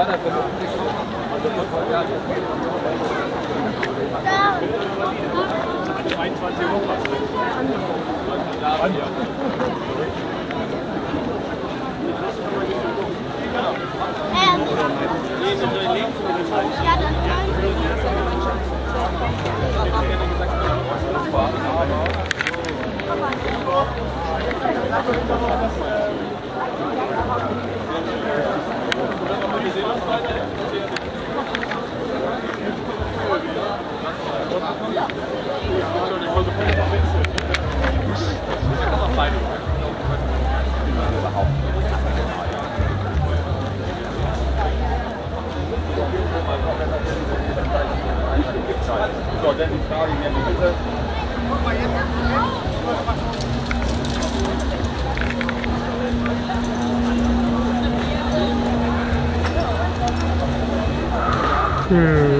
Ja, So, dann die Frage, mir bitte. Das,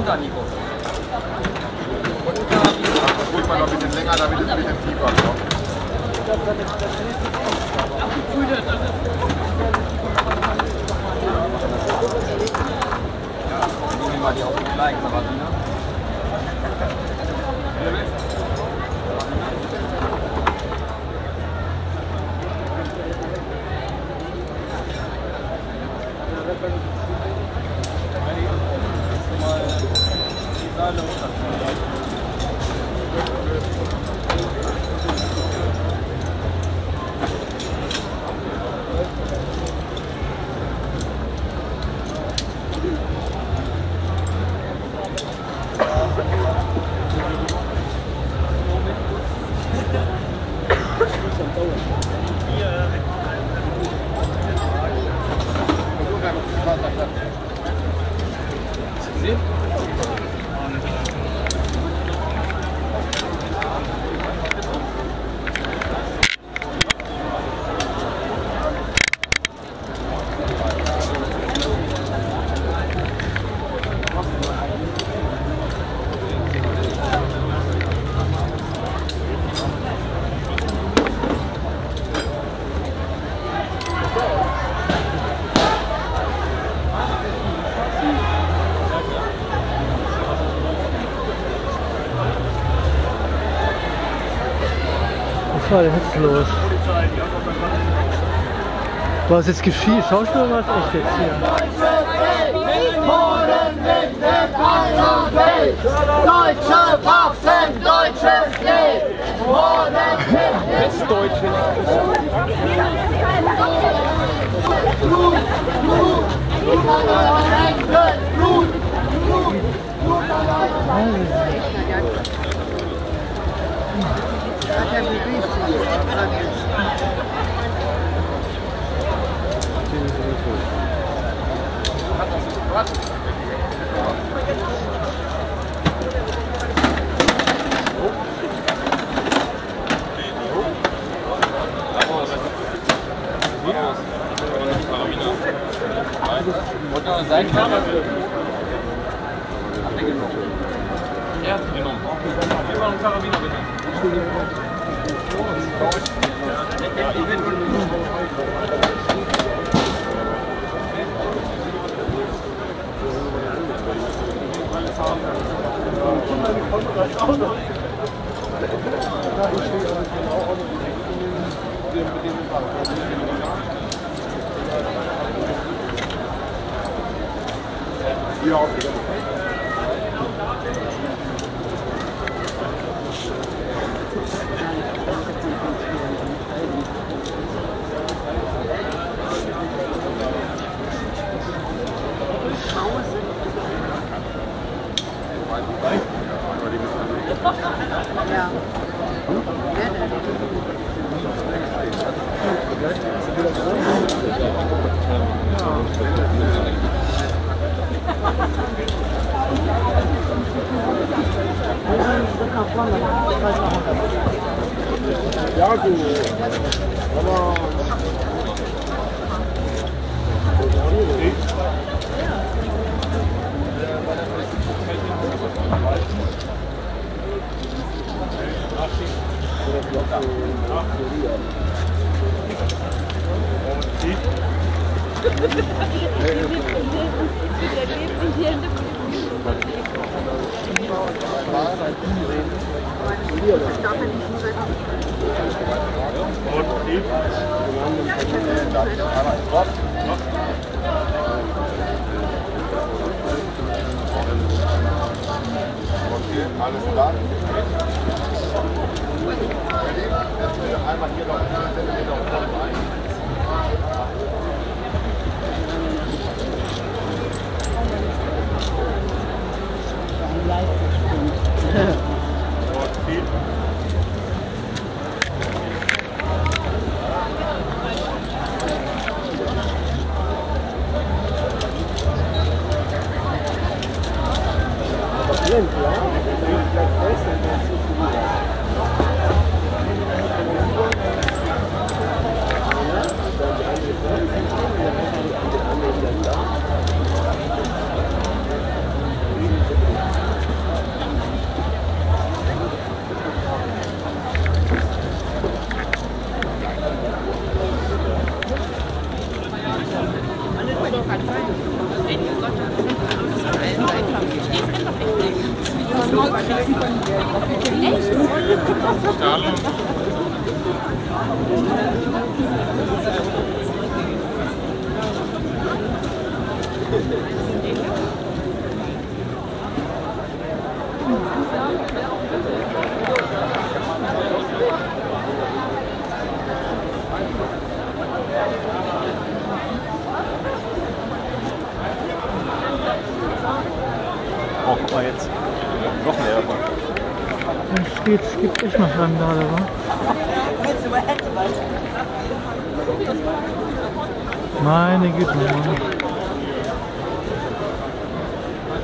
Die drunter, Nico. Unter, Ruhig mal noch ein bisschen länger, damit es ein bisschen tiefer kommt. nehmen wir mal die auf den kleinen Karabiner. Was war denn jetzt los? Was jetzt geschieht? Schauspieler oder was echt jetzt hier? Deutsche Waffen, deutsches Geld! Und noch sein kann. Habt ihr genommen? Er hat genommen. Gib mal einen Karabiner bitte. Ja, okay. Ja, alles klar. Einmal hier noch einen Zentimeter Echt? Oh, guck mal jetzt. Noch mehr. Es geht, es gibt echt noch Randale, wa? Meine Güte, Mann.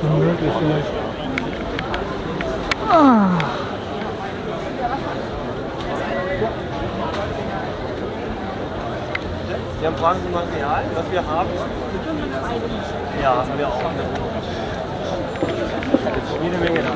Unmöglich, vielleicht. Ah. Wir haben Fragen zum Material, was wir haben. Ja, haben wir auch. 見る目が。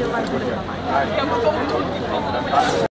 結構、本当に気になってるんですよ。